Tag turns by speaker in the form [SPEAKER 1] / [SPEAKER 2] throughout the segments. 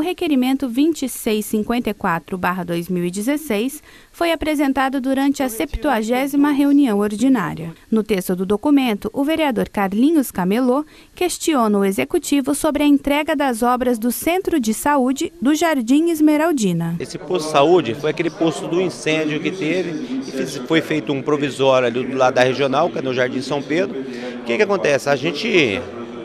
[SPEAKER 1] o requerimento 2654-2016 foi apresentado durante a 70ª reunião ordinária. No texto do documento, o vereador Carlinhos Camelô questiona o executivo sobre a entrega das obras do Centro de Saúde do Jardim Esmeraldina.
[SPEAKER 2] Esse posto de saúde foi aquele posto do incêndio que teve e foi feito um provisório ali do lado da regional, que é no Jardim São Pedro. O que, que acontece? A gente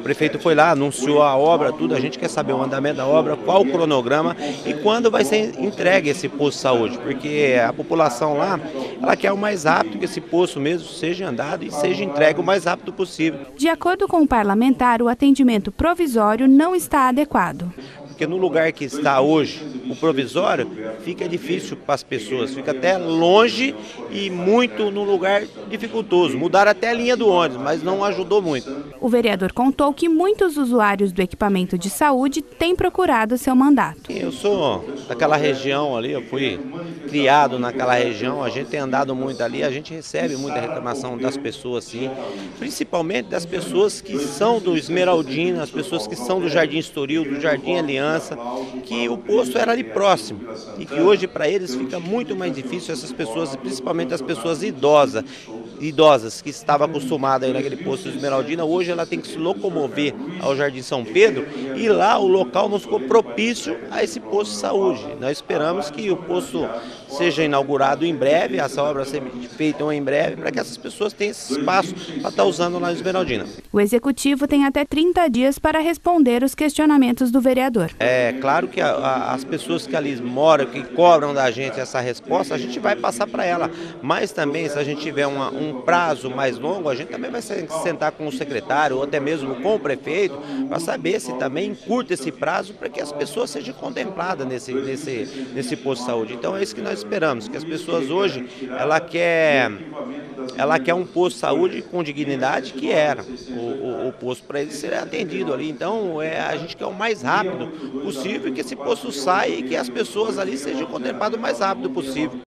[SPEAKER 2] prefeito foi lá, anunciou a obra, tudo, a gente quer saber o andamento da obra, qual o cronograma e quando vai ser entregue esse posto de saúde, porque a população lá, ela quer o mais rápido que esse posto mesmo seja andado e seja entregue o mais rápido possível.
[SPEAKER 1] De acordo com o parlamentar, o atendimento provisório não está adequado
[SPEAKER 2] porque no lugar que está hoje o provisório fica difícil para as pessoas, fica até longe e muito no lugar dificultoso. Mudaram até a linha do ônibus, mas não ajudou muito.
[SPEAKER 1] O vereador contou que muitos usuários do equipamento de saúde têm procurado seu mandato.
[SPEAKER 2] Eu sou daquela região ali, eu fui criado naquela região, a gente tem andado muito ali, a gente recebe muita reclamação das pessoas, sim, principalmente das pessoas que são do Esmeraldina, as pessoas que são do Jardim Estoril, do Jardim Aliança que o posto era ali próximo. E que hoje para eles fica muito mais difícil essas pessoas, principalmente as pessoas idosas, idosas que estavam acostumadas aí naquele posto de Esmeraldina, hoje ela tem que se locomover ao Jardim São Pedro e lá o local não ficou propício a esse posto de saúde. Nós esperamos que o posto seja inaugurado em breve, essa obra seja feita em breve, para que essas pessoas tenham esse espaço para estar usando lá em Esmeraldina.
[SPEAKER 1] O executivo tem até 30 dias para responder os questionamentos do vereador.
[SPEAKER 2] É claro que a, a, as pessoas que ali moram, que cobram da gente essa resposta, a gente vai passar para ela. Mas também, se a gente tiver uma, um prazo mais longo, a gente também vai sentar com o secretário ou até mesmo com o prefeito para saber se também encurta esse prazo para que as pessoas sejam contempladas nesse, nesse, nesse posto de saúde. Então é isso que nós esperamos, que as pessoas hoje, ela quer, ela quer um posto de saúde com dignidade que era o, o, o posto para eles ser atendido ali. Então é, a gente quer o mais rápido possível que esse posto saia e que as pessoas ali sejam contempladas o mais rápido possível.